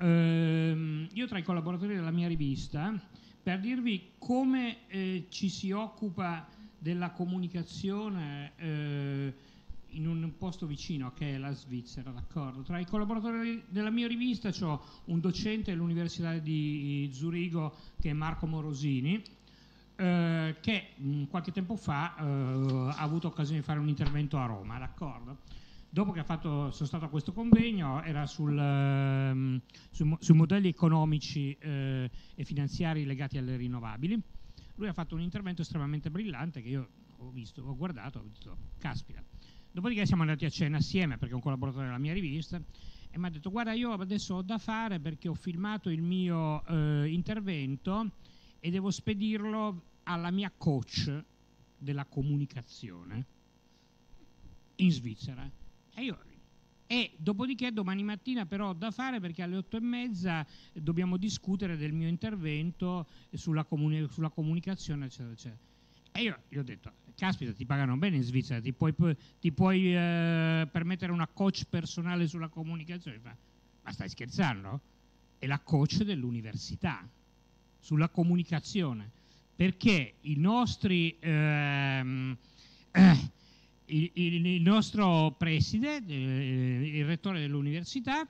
Ehm, io tra i collaboratori della mia rivista, per dirvi come eh, ci si occupa della comunicazione eh, in un posto vicino che è la Svizzera, d'accordo? Tra i collaboratori della mia rivista ho un docente all'Università di Zurigo che è Marco Morosini, eh, che mh, qualche tempo fa eh, ha avuto occasione di fare un intervento a Roma, d'accordo? Dopo che fatto, sono stato a questo convegno, era sul, um, su, sui modelli economici eh, e finanziari legati alle rinnovabili. Lui ha fatto un intervento estremamente brillante che io ho visto, ho guardato, ho detto, caspita. Dopodiché siamo andati a cena assieme perché è un collaboratore della mia rivista e mi ha detto guarda io adesso ho da fare perché ho filmato il mio eh, intervento e devo spedirlo alla mia coach della comunicazione in Svizzera e, io, e dopodiché domani mattina però ho da fare perché alle otto e mezza dobbiamo discutere del mio intervento sulla, comuni sulla comunicazione, eccetera, eccetera. E io gli ho detto, caspita, ti pagano bene in Svizzera, ti puoi, ti puoi eh, permettere una coach personale sulla comunicazione? Fa, ma stai scherzando? È la coach dell'università sulla comunicazione, perché i nostri... Ehm, eh, il, il, nostro preside, eh, il rettore dell'università,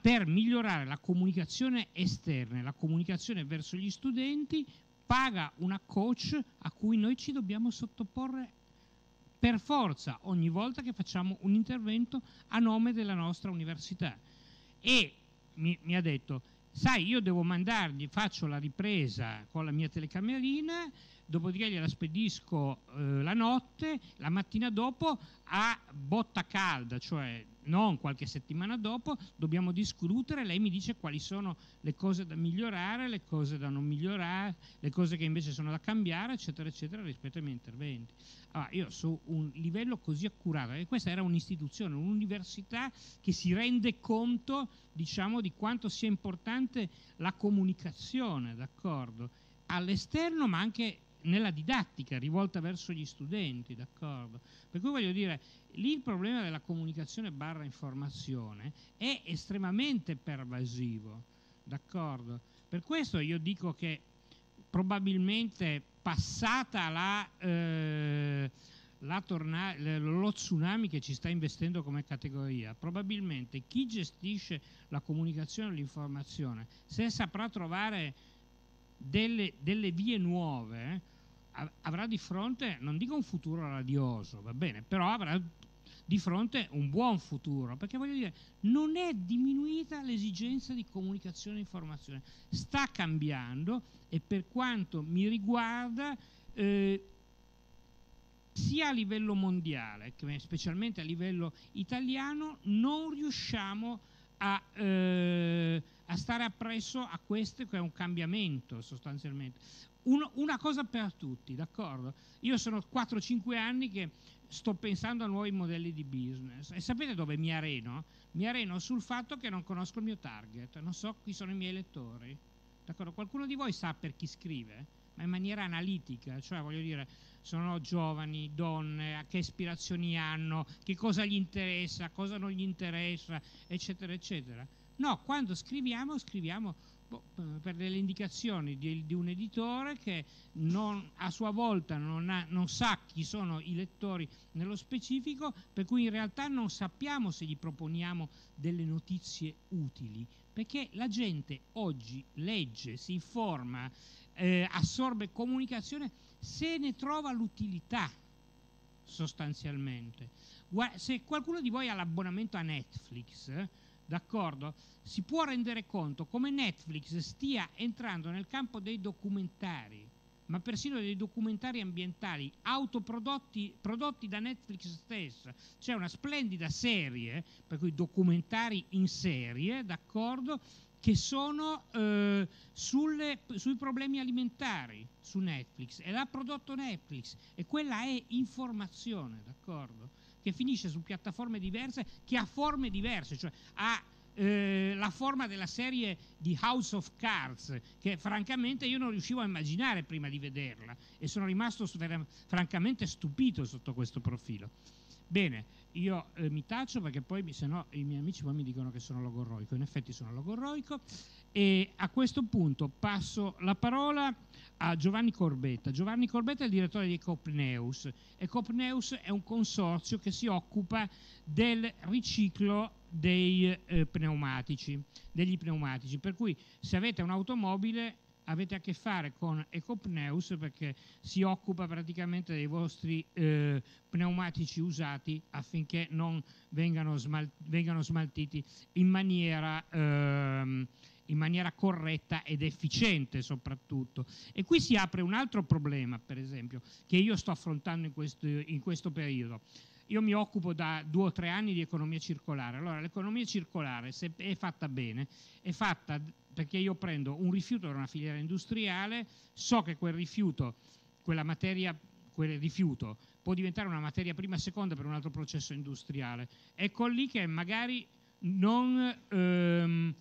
per migliorare la comunicazione esterna, la comunicazione verso gli studenti, paga una coach a cui noi ci dobbiamo sottoporre per forza ogni volta che facciamo un intervento a nome della nostra università. E mi, mi ha detto, sai, io devo mandargli, faccio la ripresa con la mia telecamerina, dopodiché gliela spedisco eh, la notte, la mattina dopo a botta calda, cioè non qualche settimana dopo, dobbiamo discutere, lei mi dice quali sono le cose da migliorare, le cose da non migliorare, le cose che invece sono da cambiare, eccetera, eccetera, rispetto ai miei interventi. Allora, io su un livello così accurato, e questa era un'istituzione, un'università che si rende conto, diciamo, di quanto sia importante la comunicazione, d'accordo? All'esterno, ma anche nella didattica rivolta verso gli studenti, d'accordo? Per cui voglio dire, lì il problema della comunicazione barra informazione è estremamente pervasivo, d'accordo? Per questo io dico che probabilmente passata la, eh, lo tsunami che ci sta investendo come categoria, probabilmente chi gestisce la comunicazione e l'informazione, se saprà trovare delle, delle vie nuove, avrà di fronte, non dico un futuro radioso, va bene, però avrà di fronte un buon futuro, perché voglio dire, non è diminuita l'esigenza di comunicazione e informazione, sta cambiando e per quanto mi riguarda, eh, sia a livello mondiale che specialmente a livello italiano, non riusciamo a, eh, a stare appresso a questo che è un cambiamento sostanzialmente uno, una cosa per tutti, d'accordo? Io sono 4-5 anni che sto pensando a nuovi modelli di business e sapete dove mi areno? Mi areno sul fatto che non conosco il mio target, non so chi sono i miei lettori. D'accordo? Qualcuno di voi sa per chi scrive, ma in maniera analitica, cioè voglio dire, sono giovani, donne, che ispirazioni hanno, che cosa gli interessa, cosa non gli interessa, eccetera, eccetera. No, quando scriviamo, scriviamo per delle indicazioni di, di un editore che non, a sua volta non, ha, non, sa chi sono i lettori nello specifico, per cui in realtà non sappiamo se gli proponiamo delle notizie utili, perché la gente oggi legge, si informa, eh, assorbe comunicazione se ne trova l'utilità sostanzialmente. Se qualcuno di voi ha l'abbonamento a Netflix, eh, d'accordo? Si può rendere conto come Netflix stia entrando nel campo dei documentari, ma persino dei documentari ambientali autoprodotti prodotti da Netflix stessa. C'è una splendida serie, per cui documentari in serie, d'accordo? che sono eh, sulle, sui problemi alimentari su Netflix e l'ha prodotto Netflix e quella è informazione, d'accordo? che finisce su piattaforme diverse, che ha forme diverse, cioè ha eh, la forma della serie di House of Cards, che francamente io non riuscivo a immaginare prima di vederla e sono rimasto francamente stupito sotto questo profilo. Bene, io eh, mi taccio perché poi se no i miei amici poi mi dicono che sono logorroico, in effetti sono logorroico e a questo punto passo la parola a Giovanni Corbetta. Giovanni Corbetta è il direttore di Ecopneus. Ecopneus è un consorzio che si occupa del riciclo dei eh, pneumatici, degli pneumatici, per cui se avete un'automobile avete a che fare con Ecopneus perché si occupa praticamente dei vostri eh, pneumatici usati affinché non vengano, smal vengano smaltiti in maniera, ehm, in maniera, corretta ed efficiente soprattutto. E qui si apre un altro problema, per esempio, che io sto affrontando in questo, in questo periodo. Io mi occupo da due o tre anni di economia circolare. Allora, l'economia circolare, se è fatta bene, è fatta perché io prendo un rifiuto da una filiera industriale, so che quel rifiuto, quella materia, quel rifiuto può diventare una materia prima seconda per un altro processo industriale. Ecco lì che magari non ehm,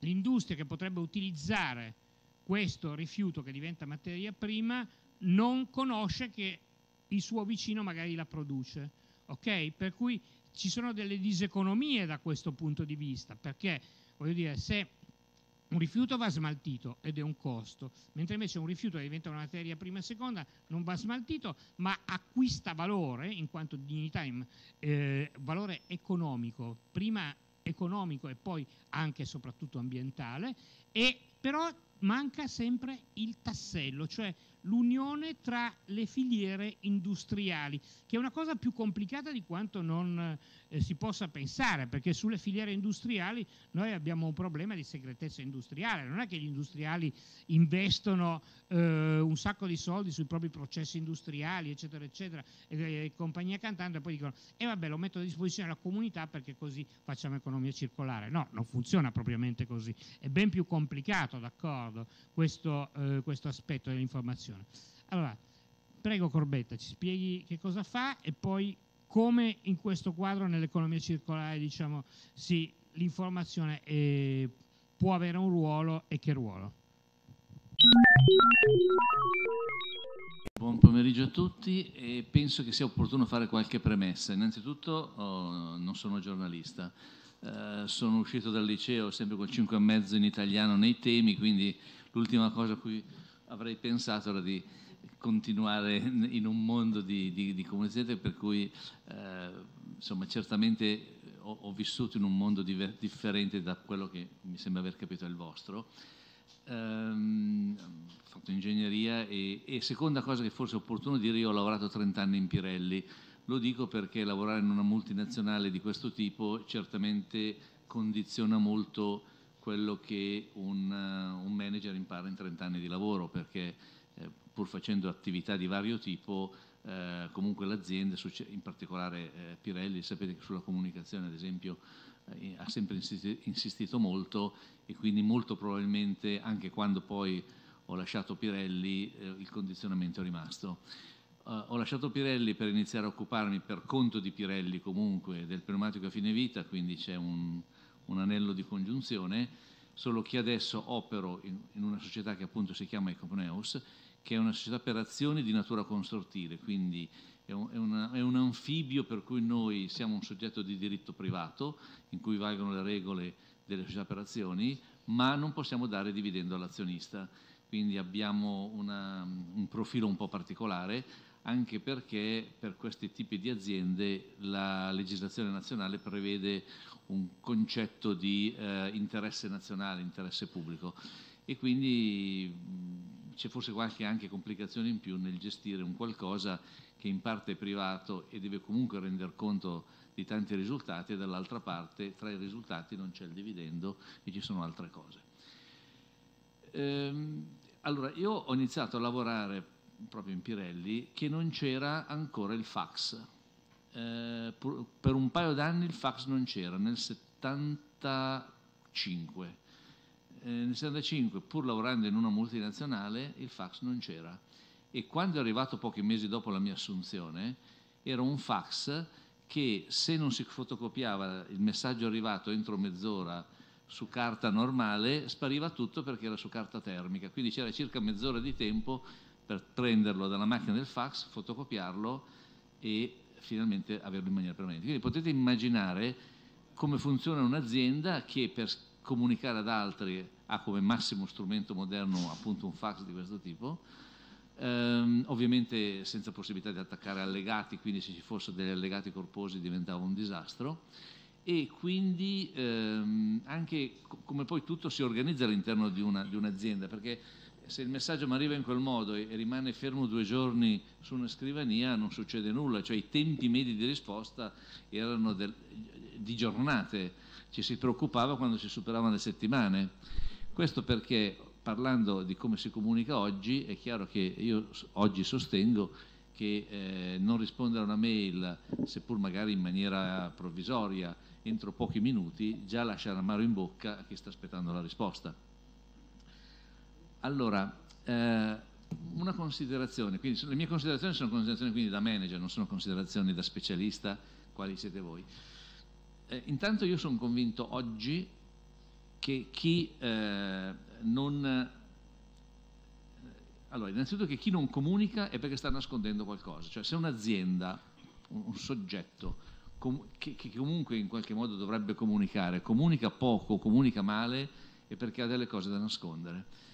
l'industria che potrebbe utilizzare questo rifiuto che diventa materia prima non conosce che il suo vicino magari la produce. Ok? Per cui ci sono delle diseconomie da questo punto di vista, perché voglio dire, se un rifiuto va smaltito ed è un costo, mentre invece un rifiuto che diventa una materia prima e seconda non va smaltito, ma acquista valore in quanto dignità, eh, valore economico, prima economico e poi anche e soprattutto ambientale, e però manca sempre il tassello, cioè l'unione tra le filiere industriali, che è una cosa più complicata di quanto non eh, si possa pensare, perché sulle filiere industriali noi abbiamo un problema di segretezza industriale, non è che gli industriali investono eh, un sacco di soldi sui propri processi industriali, eccetera, eccetera, e, e compagnia cantando e poi dicono, e eh, vabbè, lo metto a disposizione della comunità perché così facciamo economia circolare. No, non funziona propriamente così, è ben più complicato, d'accordo, questo, eh, questo aspetto dell'informazione. Allora, prego Corbetta, ci spieghi che cosa fa e poi come in questo quadro nell'economia circolare diciamo, sì, l'informazione eh, può avere un ruolo e che ruolo. Buon pomeriggio a tutti e penso che sia opportuno fare qualche premessa. Innanzitutto oh, non sono giornalista, eh, sono uscito dal liceo sempre con 5 e mezzo in italiano nei temi, quindi l'ultima cosa a cui avrei pensato era di continuare in un mondo di, di, di comunicazione per cui eh, insomma certamente ho, ho, vissuto in un mondo diver, differente da quello che mi sembra aver capito è il vostro. Um, ho fatto ingegneria e, e, seconda cosa che forse è opportuno dire, io ho lavorato 30 anni in Pirelli, lo dico perché lavorare in una multinazionale di questo tipo certamente condiziona molto quello che un, uh, un manager impara in 30 anni di lavoro, perché eh, pur facendo attività di vario tipo, eh, comunque l'azienda, in particolare eh, Pirelli, sapete che sulla comunicazione ad esempio eh, ha sempre insistito molto e quindi molto probabilmente anche quando poi ho lasciato Pirelli eh, il condizionamento è rimasto. Uh, ho lasciato Pirelli per iniziare a occuparmi per conto di Pirelli comunque del pneumatico a fine vita, quindi c'è un, un anello di congiunzione, solo che adesso opero in, in una società che appunto si chiama Ecopneus che è una società per azioni di natura consortile, quindi è un, è, una, è un, anfibio per cui noi siamo un soggetto di diritto privato, in cui valgono le regole delle società per azioni, ma non possiamo dare dividendo all'azionista. Quindi abbiamo una, un profilo un po' particolare, anche perché per questi tipi di aziende la legislazione nazionale prevede un concetto di eh, interesse nazionale, interesse pubblico e quindi c'è forse qualche anche complicazione in più nel gestire un qualcosa che in parte è privato e deve comunque rendere conto di tanti risultati e dall'altra parte tra i risultati non c'è il dividendo e ci sono altre cose. Ehm, allora, io ho iniziato a lavorare proprio in Pirelli che non c'era ancora il fax. Eh, per un paio d'anni il fax non c'era, nel 75 eh, nel 75, pur lavorando in una multinazionale, il fax non c'era. E quando è arrivato pochi mesi dopo la mia assunzione, era un fax che se non si fotocopiava il messaggio arrivato entro mezz'ora su carta normale, spariva tutto perché era su carta termica. Quindi c'era circa mezz'ora di tempo per prenderlo dalla macchina del fax, fotocopiarlo e finalmente averlo in maniera permanente. Quindi potete immaginare come funziona un'azienda che per comunicare ad altri ha come massimo strumento moderno appunto un fax di questo tipo, ehm, ovviamente senza possibilità di attaccare allegati, quindi se ci fossero degli allegati corposi diventava un disastro e quindi ehm, anche come poi tutto si organizza all'interno di, una, di un'azienda, perché se il messaggio mi arriva in quel modo e, rimane fermo due giorni su una scrivania non succede nulla, cioè i tempi medi di risposta erano del, di giornate, ci si preoccupava quando si superavano le settimane. Questo perché parlando di come si comunica oggi è chiaro che io oggi sostengo che eh, non rispondere a una mail, seppur magari in maniera provvisoria, entro pochi minuti, già lascia l'amaro in bocca a chi sta aspettando la risposta. Allora, eh, una considerazione, quindi le mie considerazioni sono considerazioni quindi da manager, non sono considerazioni da specialista, quali siete voi. Eh, intanto io sono convinto oggi che chi eh, non... Eh, allora, innanzitutto che chi non comunica è perché sta nascondendo qualcosa, cioè se un'azienda, un, un soggetto che, che comunque in qualche modo dovrebbe comunicare, comunica poco, comunica male, è perché ha delle cose da nascondere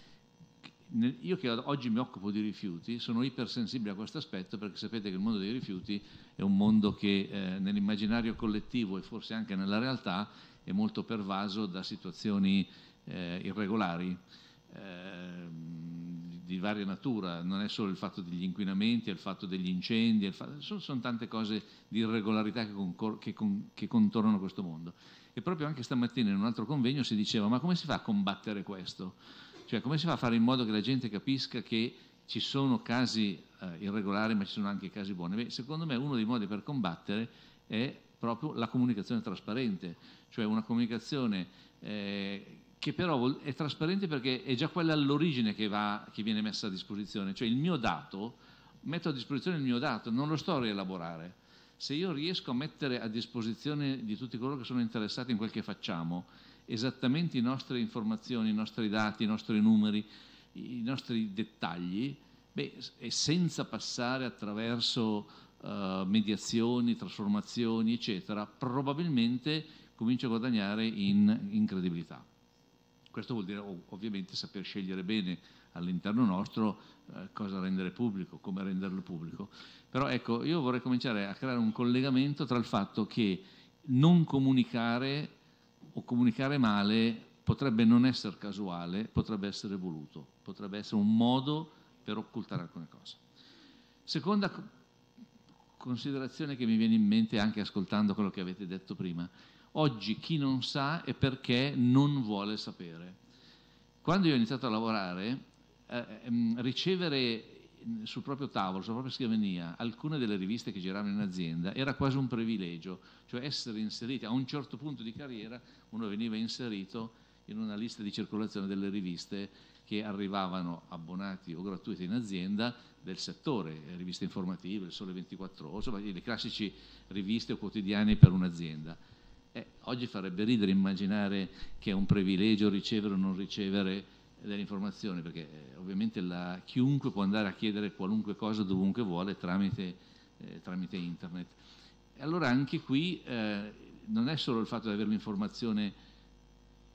io che oggi mi occupo di rifiuti sono ipersensibile a questo aspetto perché sapete che il mondo dei rifiuti è un mondo che eh, nell'immaginario collettivo e forse anche nella realtà è molto pervaso da situazioni eh, irregolari eh, di varia natura, non è solo il fatto degli inquinamenti, è il fatto degli incendi, fatto, sono, sono, tante cose di irregolarità che, che, con, che contornano questo mondo. E proprio anche stamattina in un altro convegno si diceva ma come si fa a combattere questo? Cioè come si fa a fare in modo che la gente capisca che ci sono casi eh, irregolari ma ci sono anche casi buoni? Beh, secondo me uno dei modi per combattere è proprio la comunicazione trasparente, cioè una comunicazione eh, che però è trasparente perché è già quella all'origine che, che viene messa a disposizione, cioè il mio dato, metto a disposizione il mio dato, non lo sto a rielaborare. Se io riesco a mettere a disposizione di tutti coloro che sono interessati in quel che facciamo esattamente le nostre informazioni, i nostri dati, i nostri numeri, i nostri dettagli, beh, e senza passare attraverso uh, mediazioni, trasformazioni, eccetera, probabilmente comincia a guadagnare in, in credibilità. Questo vuol dire ovviamente saper scegliere bene all'interno nostro eh, cosa rendere pubblico, come renderlo pubblico. Però ecco, io vorrei cominciare a creare un collegamento tra il fatto che non comunicare o comunicare male potrebbe non essere casuale, potrebbe essere voluto, potrebbe essere un modo per occultare alcune cose. Seconda considerazione che mi viene in mente anche ascoltando quello che avete detto prima. Oggi chi non sa è perché non vuole sapere. Quando io ho iniziato a lavorare, eh, ehm, ricevere sul proprio tavolo, sulla propria scrivania, alcune delle riviste che giravano in azienda era quasi un privilegio, cioè essere inseriti a un certo punto di carriera, uno veniva inserito in una lista di circolazione delle riviste che arrivavano abbonati o gratuite in azienda del settore, riviste informative, il Sole 24 ore, insomma le classici riviste o quotidiane per un'azienda. Eh, oggi farebbe ridere immaginare che è un privilegio ricevere o non ricevere delle informazioni, perché eh, ovviamente la, chiunque può andare a chiedere qualunque cosa dovunque vuole tramite, eh, tramite internet. E allora anche qui eh, non è solo il fatto di avere un'informazione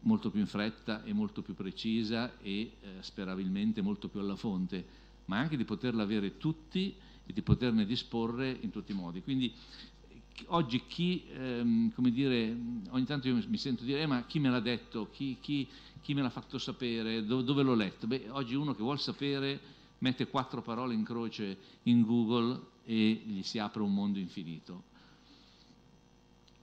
molto più in fretta e molto più precisa e eh, sperabilmente molto più alla fonte, ma anche di poterla avere tutti e di poterne disporre in tutti i modi. Quindi oggi chi, ehm, come dire, ogni tanto io mi sento dire, eh, ma chi me l'ha detto, chi, chi, chi me l'ha fatto sapere, dove, dove l'ho letto? Beh, oggi uno che vuole sapere mette quattro parole in croce in Google e gli si apre un mondo infinito.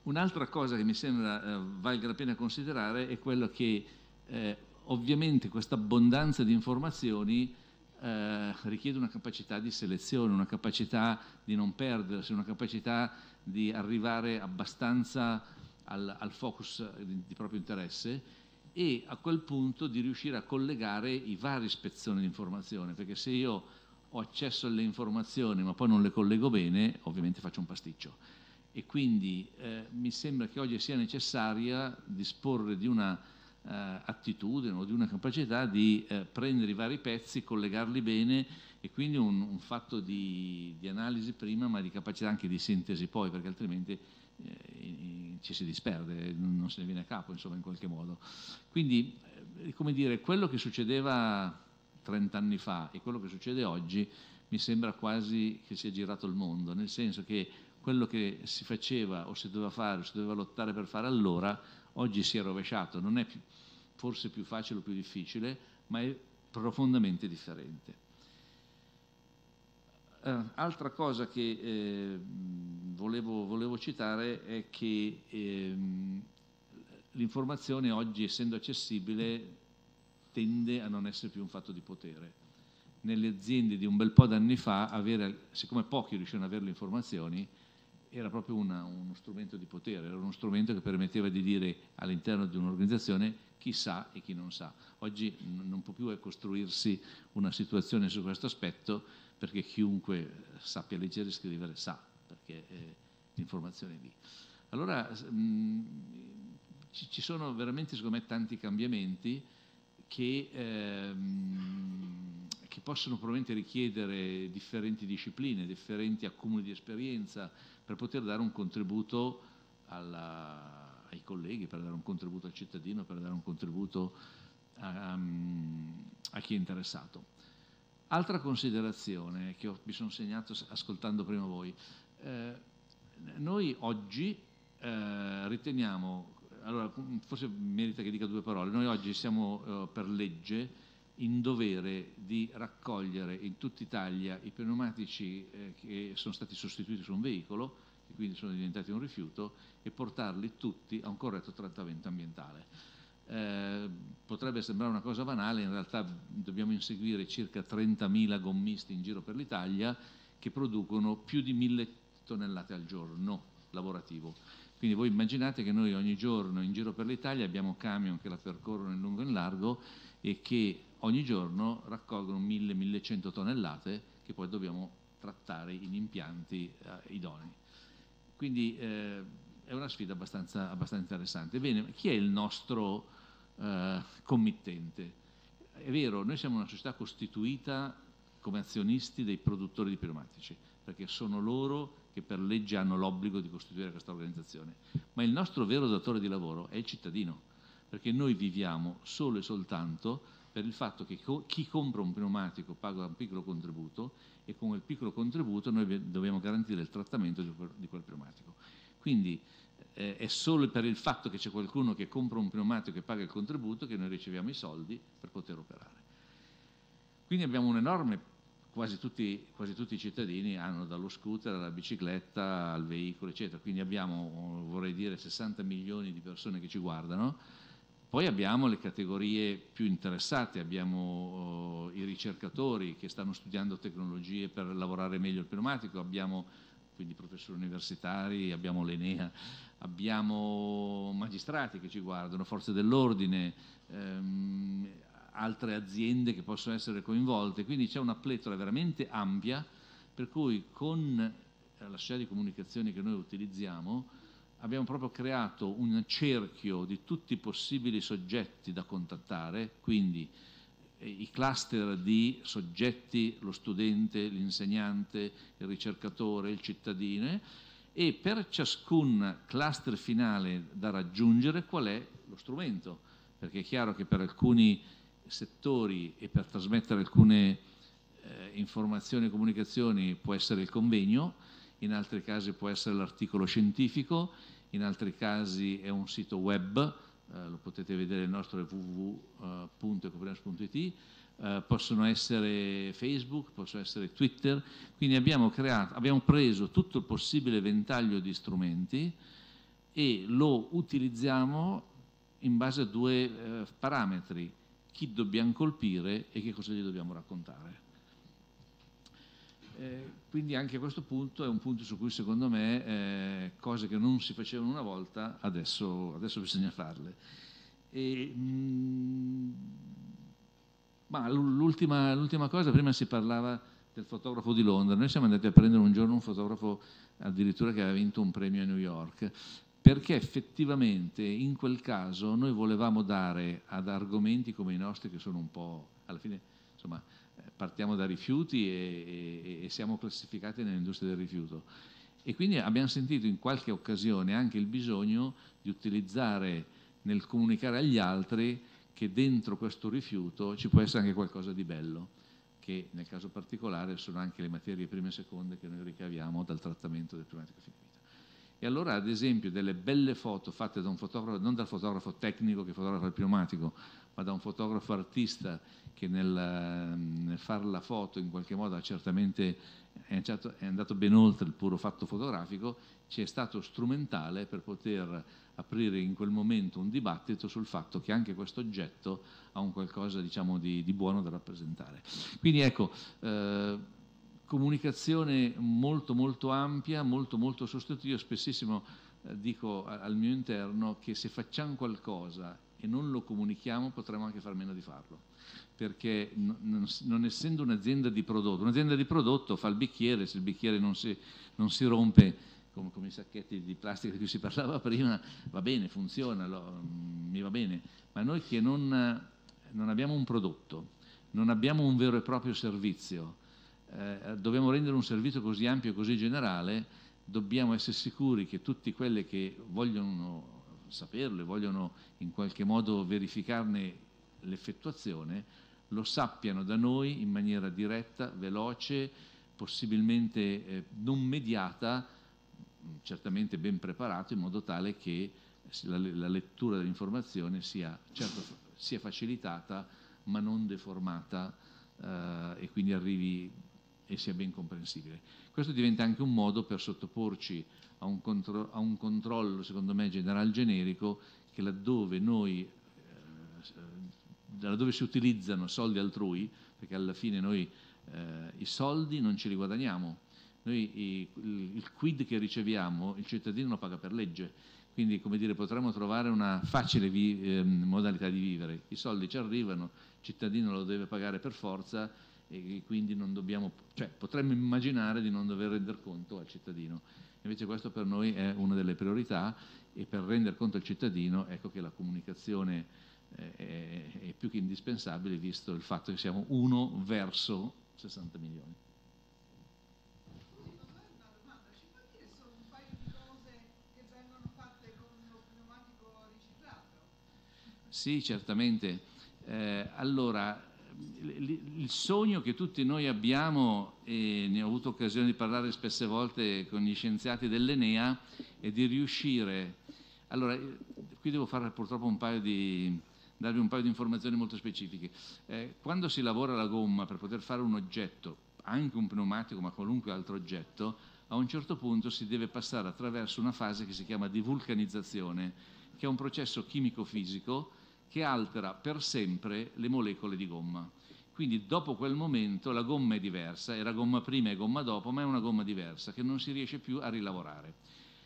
Un'altra cosa che mi sembra eh, valga la pena considerare è quello che eh, ovviamente questa abbondanza di informazioni eh, richiede una capacità di selezione, una capacità di non perdersi, una capacità di arrivare abbastanza al, al focus di, di proprio interesse e a quel punto di riuscire a collegare i vari spezzoni di informazione, perché se io ho accesso alle informazioni ma poi non le collego bene, ovviamente faccio un pasticcio. E quindi eh, mi sembra che oggi sia necessaria disporre di una attitudine o di una capacità di eh, prendere i vari pezzi, collegarli bene e quindi un, un fatto di, di, analisi prima ma di capacità anche di sintesi poi perché altrimenti eh, ci si disperde, non se ne viene a capo insomma in qualche modo. Quindi eh, come dire, quello che succedeva 30 anni fa e quello che succede oggi mi sembra quasi che sia girato il mondo, nel senso che quello che si faceva o si doveva fare o si doveva lottare per fare allora, oggi si è rovesciato, non è più, forse più facile o più difficile, ma è profondamente differente. Uh, altra cosa che eh, volevo, volevo, citare è che eh, l'informazione oggi, essendo accessibile, tende a non essere più un fatto di potere. Nelle aziende di un bel po' d'anni fa, avere, siccome pochi riuscivano ad avere le informazioni, era proprio una, uno strumento di potere, era uno strumento che permetteva di dire all'interno di un'organizzazione chi sa e chi non sa. Oggi non può più costruirsi una situazione su questo aspetto perché chiunque sappia leggere e scrivere sa, perché eh, l'informazione è lì. Allora mh, ci, sono veramente secondo me tanti cambiamenti che, ehm, che possono probabilmente richiedere differenti discipline, differenti accumuli di esperienza per poter dare un contributo alla, ai colleghi, per dare un contributo al cittadino, per dare un contributo a, a chi è interessato. Altra considerazione che ho, mi sono segnato ascoltando prima voi, eh, noi oggi eh, riteniamo allora, forse merita che dica due parole. Noi oggi siamo eh, per legge in dovere di raccogliere in tutta Italia i pneumatici eh, che sono stati sostituiti su un veicolo, e quindi sono diventati un rifiuto, e portarli tutti a un corretto trattamento ambientale. Eh, potrebbe sembrare una cosa banale, in realtà dobbiamo inseguire circa 30.000 gommisti in giro per l'Italia che producono più di 1.000 tonnellate al giorno lavorativo. Quindi voi immaginate che noi ogni giorno in giro per l'Italia abbiamo camion che la percorrono in lungo e in largo e che ogni giorno raccolgono 1000-1100 tonnellate che poi dobbiamo trattare in impianti eh, idonei. Quindi eh, è una sfida abbastanza, abbastanza, interessante. Bene, chi è il nostro eh, committente? È vero, noi siamo una società costituita come azionisti dei produttori di pneumatici, perché sono loro che per legge hanno l'obbligo di costituire questa organizzazione, ma il nostro vero datore di lavoro è il cittadino, perché noi viviamo solo e soltanto per il fatto che chi compra un pneumatico paga un piccolo contributo e con quel piccolo contributo noi dobbiamo garantire il trattamento di quel, di quel pneumatico. Quindi eh, è solo per il fatto che c'è qualcuno che compra un pneumatico e paga il contributo che noi riceviamo i soldi per poter operare. Quindi abbiamo un enorme quasi tutti, quasi tutti, i cittadini hanno dallo scooter alla bicicletta al veicolo, eccetera. Quindi abbiamo, vorrei dire, 60 milioni di persone che ci guardano. Poi abbiamo le categorie più interessate, abbiamo uh, i ricercatori che stanno studiando tecnologie per lavorare meglio il pneumatico, abbiamo quindi professori universitari, abbiamo l'Enea, abbiamo magistrati che ci guardano, forze dell'ordine, ehm, altre aziende che possono essere coinvolte, quindi c'è una pletora veramente ampia per cui con eh, la società di comunicazione che noi utilizziamo abbiamo proprio creato un cerchio di tutti i possibili soggetti da contattare, quindi eh, i cluster di soggetti, lo studente, l'insegnante, il ricercatore, il cittadino e per ciascun cluster finale da raggiungere qual è lo strumento, perché è chiaro che per alcuni settori e per trasmettere alcune eh, informazioni e comunicazioni può essere il convegno, in altri casi può essere l'articolo scientifico, in altri casi è un sito web, eh, lo potete vedere nel nostro www.ecopress.it, eh, possono essere Facebook, possono essere Twitter, quindi abbiamo, creato, abbiamo preso tutto il possibile ventaglio di strumenti e lo utilizziamo in base a due eh, parametri, chi dobbiamo colpire e che cosa gli dobbiamo raccontare. Eh, quindi anche questo punto è un punto su cui secondo me eh, cose che non si facevano una volta adesso, adesso bisogna farle. E, mh, mm, ma l'ultima, l'ultima cosa, prima si parlava del fotografo di Londra, noi siamo andati a prendere un giorno un fotografo addirittura che aveva vinto un premio a New York perché effettivamente in quel caso noi volevamo dare ad argomenti come i nostri che sono un po' alla fine insomma partiamo da rifiuti e, e, e siamo classificati nell'industria del rifiuto. E quindi abbiamo sentito in qualche occasione anche il bisogno di utilizzare nel comunicare agli altri che dentro questo rifiuto ci può essere anche qualcosa di bello, che nel caso particolare sono anche le materie prime e seconde che noi ricaviamo dal trattamento del pneumatico finito. E allora, ad esempio, delle belle foto fatte da un fotografo, non dal fotografo tecnico che fotografa il pneumatico, ma da un fotografo artista che nel, nel fare la foto in qualche modo ha certamente è andato ben oltre il puro fatto fotografico, ci è stato strumentale per poter aprire in quel momento un dibattito sul fatto che anche questo oggetto ha un qualcosa diciamo, di, di buono da rappresentare. Quindi ecco, eh, comunicazione molto molto ampia, molto molto sostenuta. Io spessissimo eh, dico al mio interno che se facciamo qualcosa e non lo comunichiamo potremmo anche far meno di farlo. Perché non, non essendo un'azienda di prodotto, un'azienda di prodotto fa il bicchiere, se il bicchiere non si, non si rompe come, come, i sacchetti di plastica di cui si parlava prima, va bene, funziona, lo, mi va bene, ma noi che non, non, abbiamo un prodotto, non abbiamo un vero e proprio servizio, eh, dobbiamo rendere un servizio così ampio e così generale, dobbiamo essere sicuri che tutti quelli che vogliono saperlo e vogliono in qualche modo verificarne l'effettuazione lo sappiano da noi in maniera diretta, veloce, possibilmente eh, non mediata, certamente ben preparato, in modo tale che la, la lettura dell'informazione sia, certo, sia, facilitata ma non deformata eh, e quindi arrivi e sia ben comprensibile. Questo diventa anche un modo per sottoporci a un, contro- a un controllo, secondo me, general generico, che laddove noi eh, dove si utilizzano soldi altrui, perché alla fine noi eh, i soldi non ci li guadagniamo, noi i, il, il, quid che riceviamo il cittadino lo paga per legge, quindi come dire potremmo trovare una facile vi, eh, modalità di vivere, i soldi ci arrivano, il cittadino lo deve pagare per forza e quindi non dobbiamo, cioè potremmo immaginare di non dover rendere conto al cittadino. Invece questo per noi è una delle priorità e per rendere conto al cittadino ecco che la comunicazione è, è più che indispensabile visto il fatto che siamo uno verso 60 milioni. Sì, certamente. Eh, allora, il sogno che tutti noi abbiamo, e ne ho avuto occasione di parlare spesse volte con gli scienziati dell'Enea, è di riuscire... Allora, qui devo fare purtroppo un paio di, darvi un paio di informazioni molto specifiche. Eh, quando si lavora la gomma per poter fare un oggetto, anche un pneumatico ma qualunque altro oggetto, a un certo punto si deve passare attraverso una fase che si chiama di vulcanizzazione, che è un processo chimico-fisico che altera per sempre le molecole di gomma. Quindi dopo quel momento la gomma è diversa, era gomma prima e gomma dopo, ma è una gomma diversa che non si riesce più a rilavorare.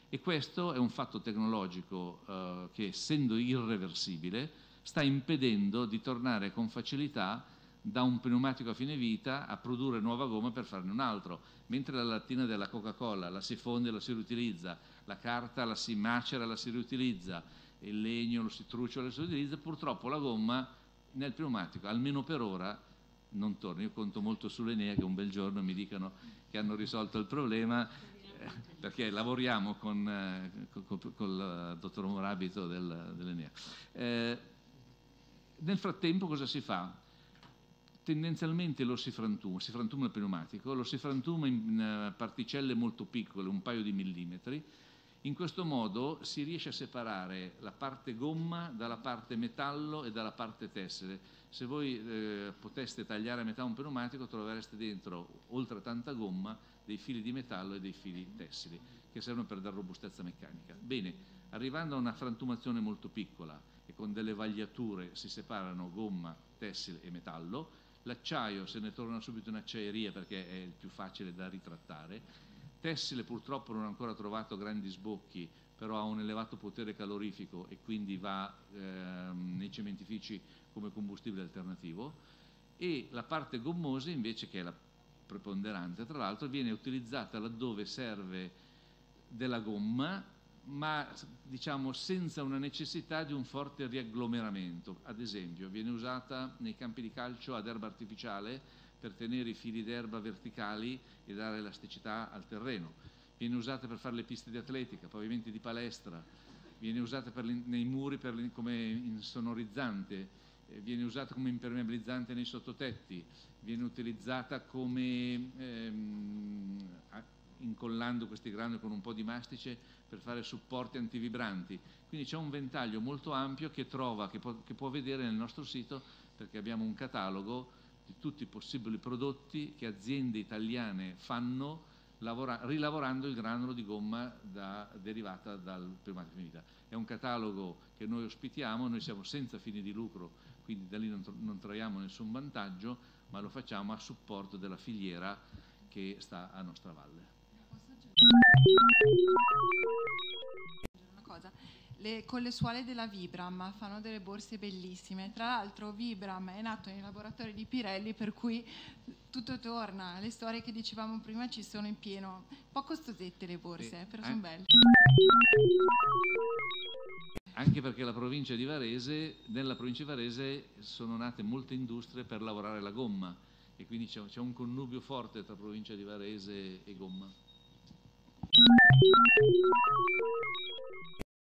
E questo è un fatto tecnologico eh, che essendo irreversibile sta impedendo di tornare con facilità da un pneumatico a fine vita a produrre nuova gomma per farne un altro, mentre la lattina della Coca-Cola la si fonde e la si riutilizza, la carta la si macera e la si riutilizza, il legno lo si truccia e lo si riutilizza, purtroppo la gomma nel pneumatico, almeno per ora, non torna. Io conto molto sull'Enea che un bel giorno mi dicano che hanno risolto il problema eh, perché lavoriamo con, eh, con, con, il dottor Morabito del, dell'Enea. Eh, nel frattempo cosa si fa? Tendenzialmente lo si frantuma, si frantuma il pneumatico, lo si frantuma in eh, particelle molto piccole, un paio di millimetri. In questo modo si riesce a separare la parte gomma dalla parte metallo e dalla parte tessile. Se voi eh, poteste tagliare a metà un pneumatico trovereste dentro, oltre a tanta gomma, dei fili di metallo e dei fili tessili che servono per dare robustezza meccanica. Bene, arrivando a una frantumazione molto piccola, e con delle vagliature si separano gomma, tessile e metallo. L'acciaio se ne torna subito in acciaieria perché è il più facile da ritrattare. Tessile purtroppo non ha ancora trovato grandi sbocchi, però ha un elevato potere calorifico e quindi va ehm, nei cementifici come combustibile alternativo. E la parte gommosa invece, che è la preponderante, tra l'altro viene utilizzata laddove serve della gomma ma diciamo senza una necessità di un forte riagglomeramento. Ad esempio, viene usata nei campi di calcio ad erba artificiale per tenere i fili d'erba verticali e dare elasticità al terreno, viene usata per fare le piste di atletica, pavimenti di palestra, viene usata nei muri come insonorizzante, eh, viene usata come impermeabilizzante nei sottotetti, viene utilizzata come ehm, incollando questi granuli con un po' di mastice per fare supporti antivibranti. Quindi c'è un ventaglio molto ampio che trova, che può, che può vedere nel nostro sito perché abbiamo un catalogo di tutti i possibili prodotti che aziende italiane fanno lavora, rilavorando il granulo di gomma da, derivata dal pneumatica finita. È un catalogo che noi ospitiamo, noi siamo senza fini di lucro, quindi da lì non, non traiamo nessun vantaggio, ma lo facciamo a supporto della filiera che sta a nostra valle. Una cosa, le collesuale della Vibram fanno delle borse bellissime. Tra l'altro Vibram è nato nei laboratori di Pirelli, per cui tutto torna. Le storie che dicevamo prima ci sono in pieno. Un po' costosette le borse, eh, però sono belle. Anche perché la provincia di Varese, nella provincia di Varese sono nate molte industrie per lavorare la gomma e quindi c'è, c'è un connubio forte tra provincia di Varese e gomma.